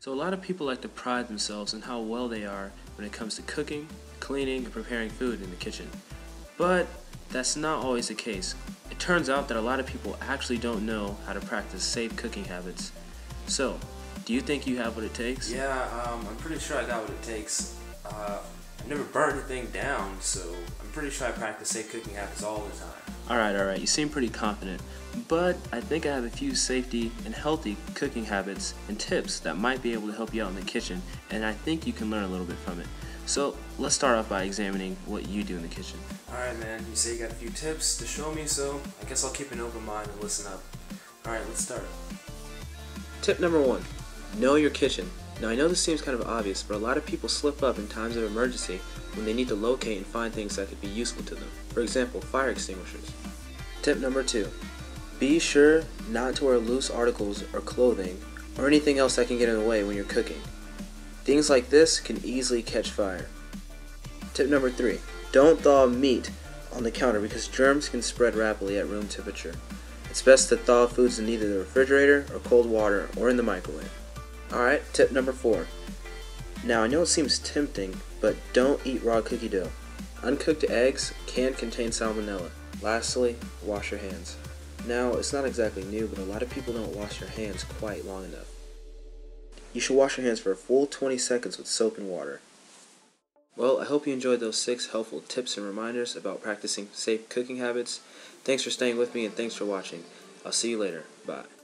So a lot of people like to pride themselves on how well they are when it comes to cooking, cleaning, and preparing food in the kitchen. But that's not always the case. It turns out that a lot of people actually don't know how to practice safe cooking habits. So, do you think you have what it takes? Yeah, um, I'm pretty sure I got what it takes. Uh, I've never burned anything down, so I'm pretty sure I practice safe cooking habits all the time. Alright, alright, you seem pretty confident. But I think I have a few safety and healthy cooking habits and tips that might be able to help you out in the kitchen, and I think you can learn a little bit from it. So let's start off by examining what you do in the kitchen. Alright, man, you say you got a few tips to show me, so I guess I'll keep an open mind and listen up. Alright, let's start. Tip number one know your kitchen. Now, I know this seems kind of obvious, but a lot of people slip up in times of emergency when they need to locate and find things that could be useful to them. For example, fire extinguishers. Tip number two be sure not to wear loose articles or clothing or anything else that can get in the way when you're cooking. Things like this can easily catch fire. Tip number three don't thaw meat on the counter because germs can spread rapidly at room temperature. It's best to thaw foods in either the refrigerator or cold water or in the microwave. Alright, tip number four. Now, I know it seems tempting, but don't eat raw cookie dough. Uncooked eggs can contain salmonella. Lastly, wash your hands. Now, it's not exactly new, but a lot of people don't wash their hands quite long enough. You should wash your hands for a full 20 seconds with soap and water. Well, I hope you enjoyed those six helpful tips and reminders about practicing safe cooking habits. Thanks for staying with me and thanks for watching. I'll see you later. Bye.